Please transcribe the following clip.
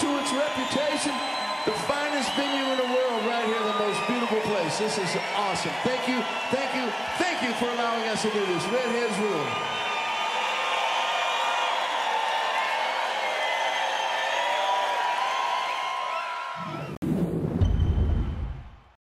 to its reputation. The finest venue in the world right here, the most beautiful place. This is awesome. Thank you, thank you, thank you for allowing us to do this. Redheads rule.